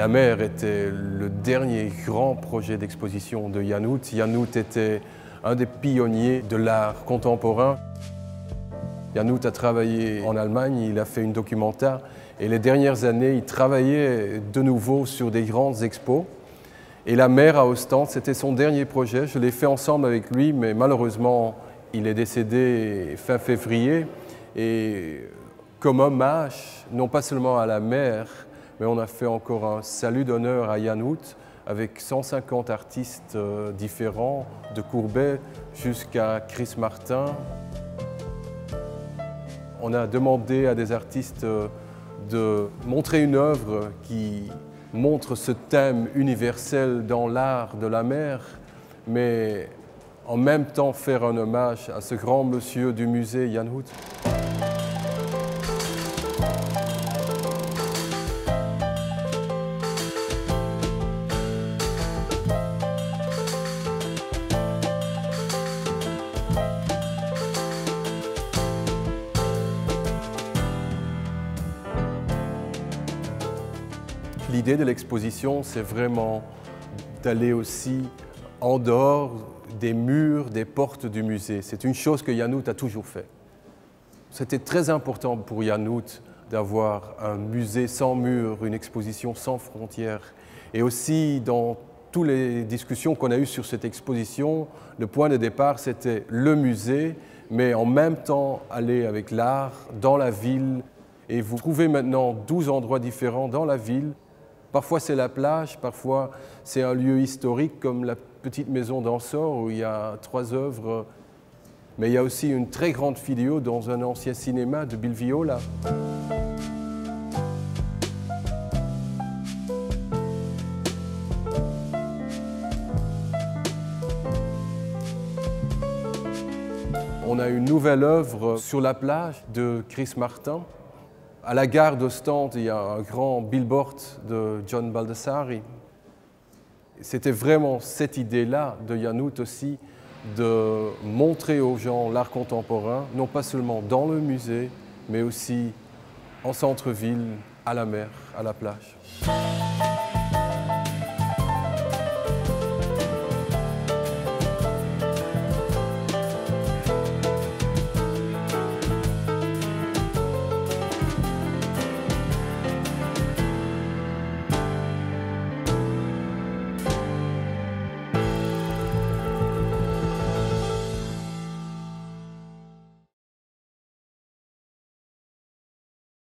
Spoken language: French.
La mer était le dernier grand projet d'exposition de Yanout. Yanout était un des pionniers de l'art contemporain. Yanout a travaillé en Allemagne, il a fait une documentaire et les dernières années, il travaillait de nouveau sur des grandes expos. Et la mer à Ostende, c'était son dernier projet. Je l'ai fait ensemble avec lui, mais malheureusement, il est décédé fin février. Et comme hommage, non pas seulement à la mer, mais on a fait encore un salut d'honneur à Yanout avec 150 artistes euh, différents, de Courbet jusqu'à Chris Martin. On a demandé à des artistes euh, de montrer une œuvre qui montre ce thème universel dans l'art de la mer, mais en même temps faire un hommage à ce grand monsieur du musée Jan Hout. L'idée de l'exposition, c'est vraiment d'aller aussi en dehors des murs, des portes du musée. C'est une chose que Yanout a toujours fait. C'était très important pour Yanout d'avoir un musée sans murs, une exposition sans frontières. Et aussi, dans toutes les discussions qu'on a eues sur cette exposition, le point de départ, c'était le musée, mais en même temps aller avec l'art dans la ville. Et vous trouvez maintenant 12 endroits différents dans la ville Parfois c'est la plage, parfois c'est un lieu historique comme la petite maison d'Ansor où il y a trois œuvres. Mais il y a aussi une très grande vidéo dans un ancien cinéma de Bill Viola. On a une nouvelle œuvre sur la plage de Chris Martin. À la gare d'Ostende, il y a un grand billboard de John Baldassari. C'était vraiment cette idée-là de Yanout aussi, de montrer aux gens l'art contemporain, non pas seulement dans le musée, mais aussi en centre-ville, à la mer, à la plage.